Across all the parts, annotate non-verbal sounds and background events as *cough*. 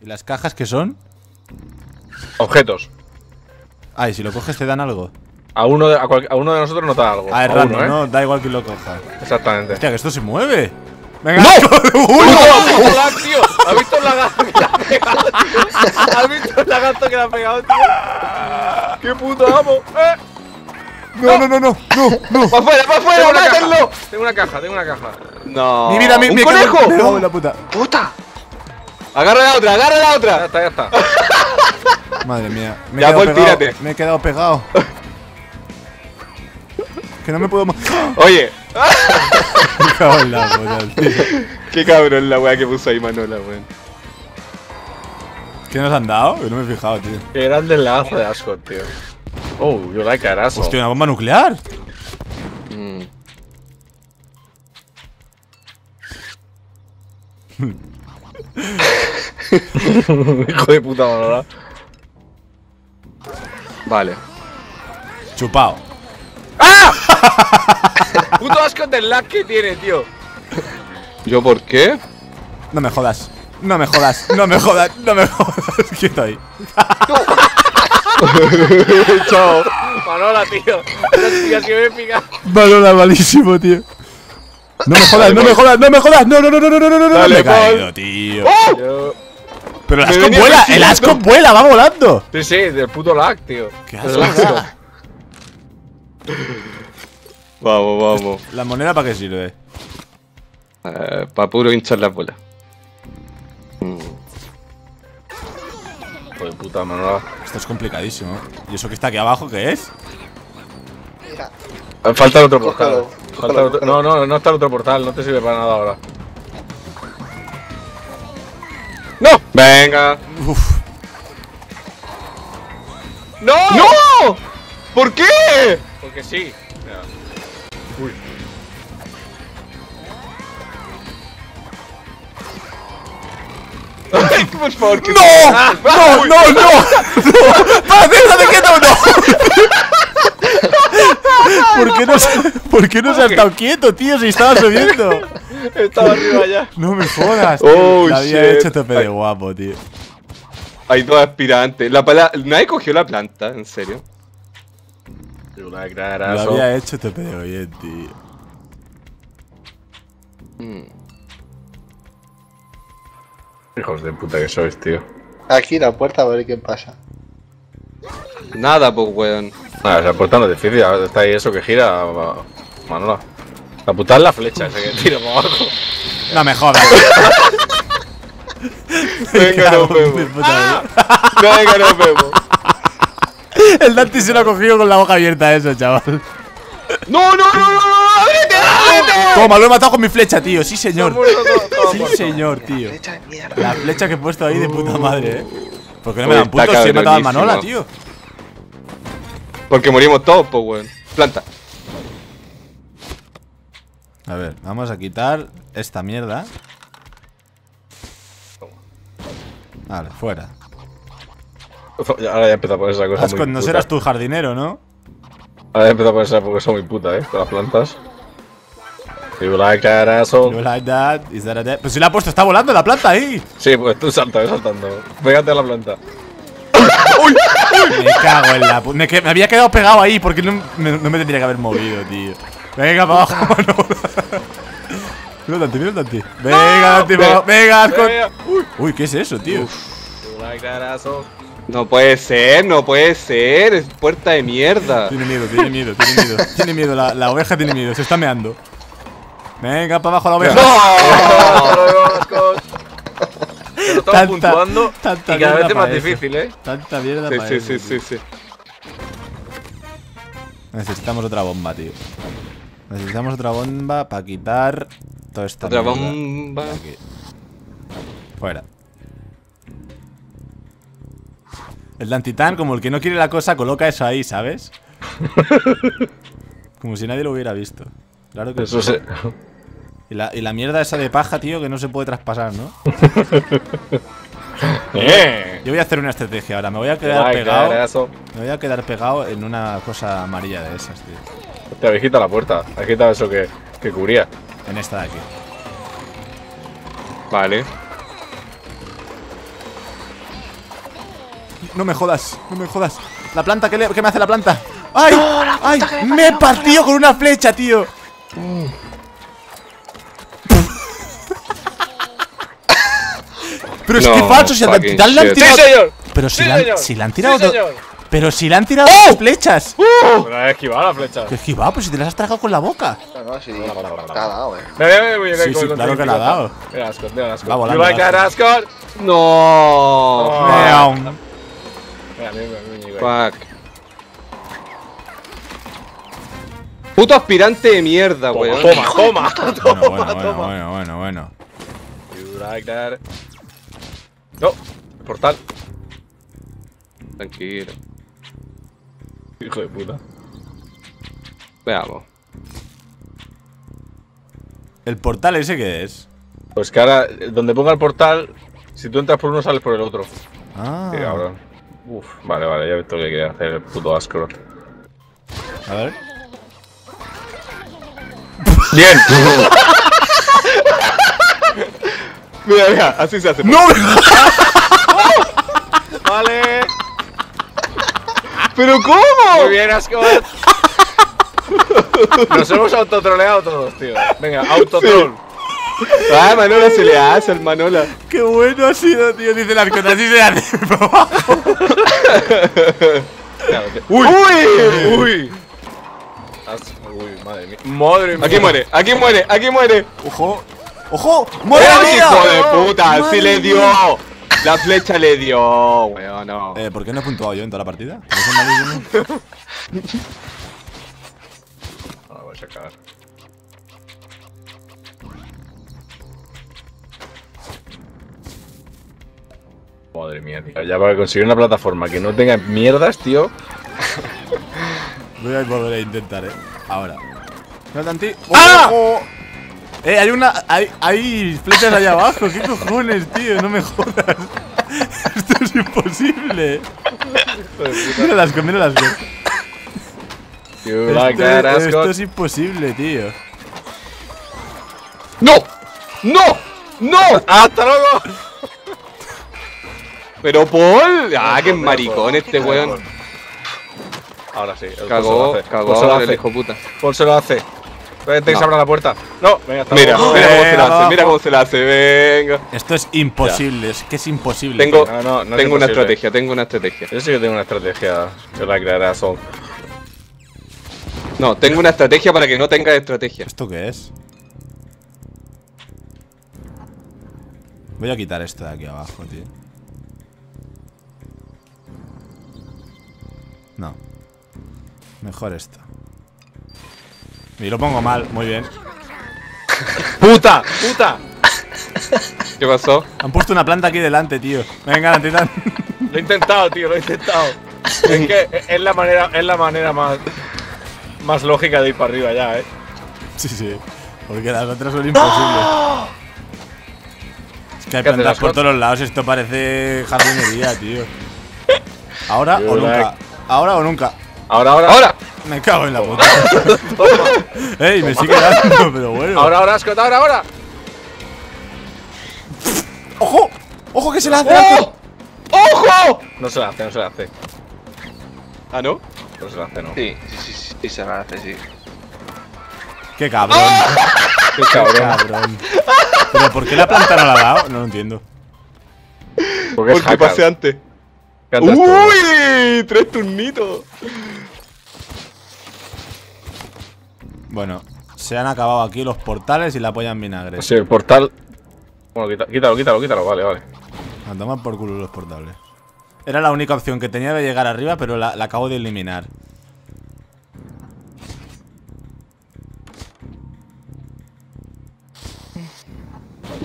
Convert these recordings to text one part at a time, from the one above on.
¿Y las cajas qué son? Objetos. Ay, si lo coges te dan algo. A uno de, a cual- a uno de nosotros nos da algo. Ah, es A random, uno, ¿eh? ¿no? Da igual que lo coja. Exactamente. Hostia, que esto se mueve. Venga, ¡Puto lag, tío! ¿Has visto el lagarto que le ha pegado, tío? ¿Has visto el lagarto que le ha pegado, tío? ¡Qué puto amo! ¡Eh! No, no, no, no, no, no. ¡Para afuera, para afuera! ¡Mátenlo! Tengo una caja, tengo una caja. No. Mi vida, mi, ¡Un me conejo! cago- me cago en la puta. ¡Puta! Agarra la otra, agarra la Ya otra. está, ya está. *laughs* Madre mía. Me he Ya, quedado Paul, pegado. tírate. Me he quedado pegado. que no me puedo. mo- *gasps* Oye, la tío. qué cabrón la weá que puso ahí Manola, weón. ¿Qué nos han dado? Que no me he fijado, tío. Qué grande el lagazo de Ascot, tío. Oh, yo like Arazo. Hostia, una bomba nuclear. Mm. *laughs* *laughs* Hijo de puta Manola. Vale. Chupao. *laughs* Puto Ascot del lag que tiene, tío. ¿Yo por qué? No me jodas. No me jodas. No me jodas. No me jodas. *laughs* Quieto ahí. Chao. Manola, tío. Manola malísimo, tío. No me jodas, no me jodas, no me jodas. No, no, no, no, no, no, no, no. Dale, me he caído, tío. Pero el asco vuela, el asco vuela, va volando. Sí, sí, del puto lag, tío. Qué asco. Vamos, vamos. La moneda para qué sirve? Eh, pa' puro hinchar las bolas. Mm. Hijo de puta Manola. Esto es complicadísimo. ¿Y eso que está aquí abajo qué es? Falta el otro portal. Falta el otro-. No, no, no está el otro portal, no te sirve para nada ahora. ¡No! Venga. Uf. ¡No! ¡No! ¿Por qué? Porque sí. Mira. Uy. Por favor, que ¡No! ¡No, no, no! ¡No! ¡Para de quieto, no! *laughs* ¿Por qué no, se- ¿Por qué no se ha estado quieto, tío? Si estaba subiendo. *laughs* Estaba arriba ya. No me jodas. tío. Oh, La había shit. hecho tope de guapo, tío. Hay dos aspirantes. La pala... Nadie cogió la planta, en serio. That, Lo había hecho tope de bien, tío. Mm. Hijos de puta que sois, tío. aquí la puerta a ver qué pasa. Nada, pues, weón. Nada, esa puerta no es difícil, está ahí eso que gira, Manola. La puta es la flecha esa que tiro para abajo. No me jodas. *laughs* Venga, nos vemos. vida. Venga, nos vemos. El Dante se lo ha cogido con la boca abierta eso, chaval. ¡No, no, no, no, no! ¡Ábrete, ábrete! Toma, lo he matado con mi flecha, tío. Sí, señor. Sí, señor, tío. La flecha que he puesto ahí de puta madre, eh. ¿Por qué no me dan puntos si he matado al cabronísimo. Manola, tío? Porque morimos todos, pues, weón. Planta. A ver, vamos a quitar esta mierda. Vale, fuera. Ahora ya empieza a poner esa cosa. Ascot, muy no puta. serás tu jardinero, ¿no? Ahora ya empieza a poner esa cosa muy puta, eh, con las plantas. You like that, asshole. You like that? Is that a? Pues si la ha puesto, está volando la planta ahí. Sí, pues tú salta, saltando. Pégate a la planta. *laughs* Me cago en la puta. Me, que- me había quedado pegado ahí porque no me, no me tendría que haber movido, tío. Venga, para abajo. Mira Dante, mira Dante. Venga, Dante. Venga. Venga. Uy. Uy, ¿qué es eso, tío? No puede ser, no puede ser. Es puerta de mierda. Tiene miedo, tiene miedo, tiene miedo. Tiene miedo, la, la oveja tiene miedo, se está meando. Venga, para abajo la oveja. Pero estamos puntuando tanta y cada vez mierda es más eso. difícil, eh. Tanta mierda Sí, para sí, eso, sí, tío. sí, sí. Necesitamos otra bomba, tío. Necesitamos otra bomba para quitar toda esta Otra mierda bomba. aquí. Fuera. El Dantitán, como el que no quiere la cosa, coloca eso ahí, ¿sabes? *laughs* como si nadie lo hubiera visto. Claro que Eso sí. se. Y la, y la mierda esa de paja, tío, que no se puede traspasar, ¿no? *laughs* Eh. Yo voy a hacer una estrategia ahora. Me voy a quedar pegado. Me voy a quedar pegado en una cosa amarilla de esas, tío. Hostia, habéis quitado la puerta. Habéis quitado eso que, que cubría. En esta de aquí. Vale. No me jodas, no me jodas. La planta, ¿qué, le- qué me hace la planta? ¡Ay! ¡Ay! ¡Me he partido con una flecha, tío! Pero es que No, falso, si le han shit. ¡Sí, tirado. señor! Pero si, ¡Sí, le han, señor! si le han ¡Sí, tirado. do- señor! Pero si le han tirado dos flechas. Pero has esquivado la flecha. Que esquivado, pues si te las has tragado con la boca. No, no, sí. Te ha dado, eh. Sí, sí, claro que la ha dado. Mira, Ascot, mira, Ascot. Va volando, You like that, Ascot? No. Oh. Meow. Mira, mira, mira. Fuck. Puto aspirante de mierda, Toma, weón. toma, toma, Bueno, toma, bueno, bueno, toma. bueno, bueno, bueno. You like that. No, portal. Tranquilo. Hijo de puta. Veamos. ¿El portal ese qué es? Pues que ahora, donde ponga el portal, si tú entras por uno, sales por el otro. Ah. Qué cabrón. Uf, vale, vale, ya he visto que quiere hacer el puto Ascot. A ver. Bien. *laughs* Mira, mira, así se hace. ¡No! *laughs* vale. ¿Pero cómo? Muy bien, Ascot. Nos hemos autotroleado todos, tío. Venga, autotroll. Ah, Manola se le hace al Manola. ¡Qué bueno ha sido, tío! Dice las cosas así se hace. Uy, uy, uy. Uy, madre mía. Madre mía. Aquí muere, aquí muere, aquí muere. ¡Ojo! ¡Ojo! ¡Madre ¡Eh, mía! hijo de puta! ¡Sí le dio! La flecha le dio, weón, no. Eh, ¿por qué no he puntuado yo en toda la partida? ¿Por qué soy malísimo? *laughs* Ah, voy a sacar. Madre mía, tío. Ya para conseguir una plataforma que no tenga mierdas, tío. *laughs* Voy a volver a intentar, eh. Ahora. No tanti. ¡Ah! Eh, hay una. Hay, hay flechas allá abajo. ¿Qué cojones, tío? No me jodas. *laughs* Esto es imposible. Mira las cosas, mira las Esto, es imposible, tío. ¡No! ¡No! ¡No! ¡Hasta luego! Pero Paul, ah, qué maricón este weón. Ahora sí. Cagó, cagó Paul se lo ahora el hace. hijo puta. Paul se lo hace. Vete que No. se abra la puerta. No, venga, Mira, mira cómo se la hace, mira cómo se la hace, venga. Esto es imposible, es que es imposible. Tengo, No, no, no es tengo una estrategia, tengo una estrategia. Yo sí que tengo una estrategia. You like that, asshole. No, tengo una estrategia para que no tengas estrategia. ¿Esto qué es? Voy a quitar esto de aquí abajo, tío. No. Mejor esto. Y lo pongo mal, muy bien. ¡Puta! ¡Puta! ¿Qué pasó? Han puesto una planta aquí delante, tío. Venga, titán. Lo he intentado, tío, lo he intentado. Es que es la manera, es la manera más, más lógica de ir para arriba ya, eh. Sí, sí. Porque las otras son imposibles. Es que hay ¿Qué haces, plantas por todos los lados. Esto parece jardinería, tío. ¿Ahora Yo o la- nunca? ¿Ahora o nunca? Ahora, ahora. ¡Ahora! Me cago en la puta. *laughs* Ey, me sigue dando, pero bueno. Ahora, ahora, Ascot, ahora, ahora. ¡Ojo! ¡Ojo que se la hace! ¡Oh! ¡Ojo! No se la hace, no se la hace. ¿Ah, no? No se la hace, no. Sí, sí, sí, sí, se la hace, sí. ¡Qué cabrón! Qué ¡Qué cabrón. ¿Pero por qué la planta no la ha dado? No lo entiendo. Porque es Porque hacker. antes. ¡Uy! Tres turnitos. Bueno, se han acabado aquí los portales y la polla en vinagre. Sí, el portal. Bueno, quítalo, quítalo, quítalo, vale, vale. A tomar por culo los portales. Era la única opción que tenía de llegar arriba, pero la, la acabo de eliminar.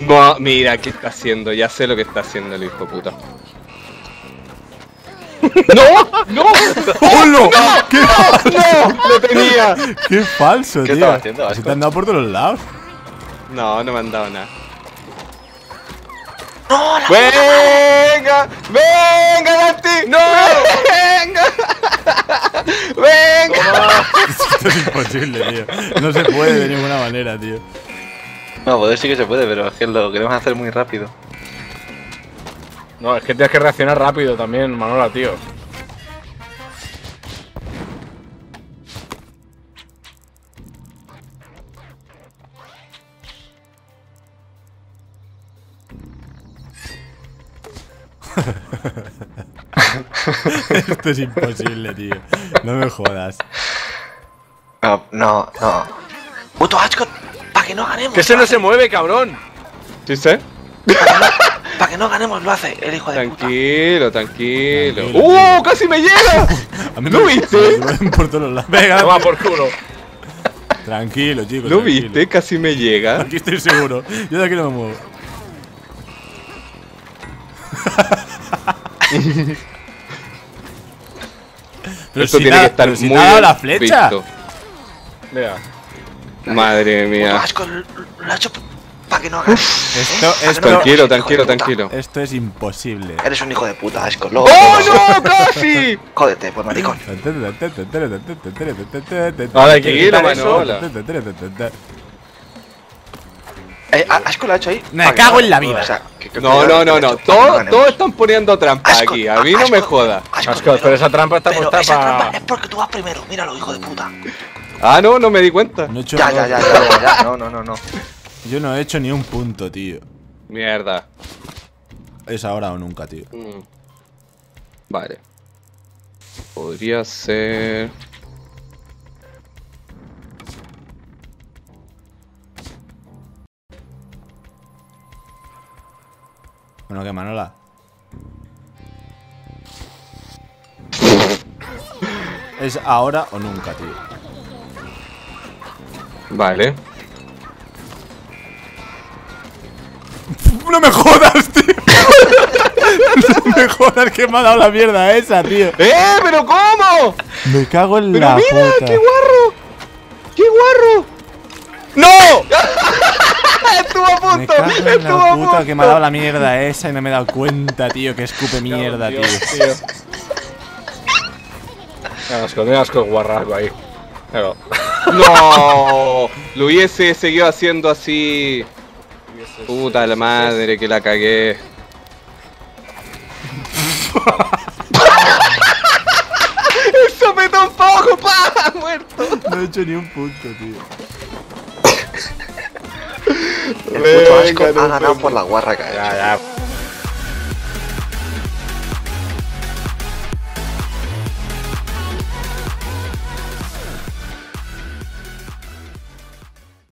No, mira, ¿qué está haciendo? Ya sé lo que está haciendo el hijo puta. ¡No! ¡No! ¡Hola! ¡Qué, ¡No! ¡Lo tenía! qué falso, ¿Qué tío! estaba haciendo, Se te han dado por todos los lados. No, no me han dado nada. ¡Venga! ¡Venga, Dante! ¡No! ¡Venga! ¡Venga! Esto es imposible, tío. No se puede de ninguna manera, tío. No, poder sí que se puede, pero es que lo queremos hacer muy rápido. No, es que tienes que reaccionar rápido también, Manola, tío. *laughs* Esto es imposible, tío. No me jodas. No, no, no. Puto asco, para que no ganemos. Que ese no se mueve, cabrón. ¿Sí sé? Para que no ganemos lo hace el hijo de puta. Tranquilo, tranquilo. Tranquilo, ¡Uh! ¡Casi me llega! *laughs* A mí ¿Lo me- viste? por todos lados. Venga, Toma por culo. tranquilo, chicos. ¿Lo tranquilo. viste? Casi me llega. Aquí estoy seguro. Yo de aquí no me muevo. *laughs* Pero Esto si tiene que estar pero si muy ha la flecha. visto. Mira. Madre mía. asco, lo lo ha hecho para que no. Esto, Pa' que esto, no Tranquilo, tranquilo, tranquilo. esto es imposible. Eres un hijo de puta, asco. Lo, ¡Oh, no! ¡Casi! *laughs* Jódete, pues maricón. Ahora hay que. Manola. Eh, ¿a- ¿Asco lo ha hecho ahí? Me cago no- en la vida. O sea, que- que- No, no, no, no. Todos, todos están poniendo trampa Asco, aquí. A mí no me asco, joda. Asco, pero esa trampa está puesta esa para. trampa es porque tú vas primero. Míralo, hijo de puta. Ah, no, no me di cuenta. No he hecho, Ya, ya, ya, ya, ya, ya. No, no, no, no. Yo no he hecho ni un punto, tío. Mierda. Es ahora o nunca, tío. Mm. Vale. Podría ser. Bueno, que Manola. *laughs* Es ahora o nunca, tío. Vale. ¡No me jodas, tío! *laughs* ¡No me jodas que me ha dado la mierda esa, tío! ¡Eh! ¿Pero cómo? Me cago en ¡Pero la mira! puta. ¡Qué guarro! ¡Qué guarro! ¡No! *laughs* Estuvo a Me punto. cago en Estuvo la a puta punto. que me ha dado la mierda esa y no me he dado cuenta, tío, que escupe mierda, tío. Dios, tío. Asco, mira asco guarrasco ahí. Pero. *laughs* No, lo hubiese seguido haciendo así. Puta la madre que la cagué. El sopetón pa' abajo, pa, muerto. No he hecho ni un punto, tío. El puto asco ha ganado puede por la guarra hecho. Ya, ya.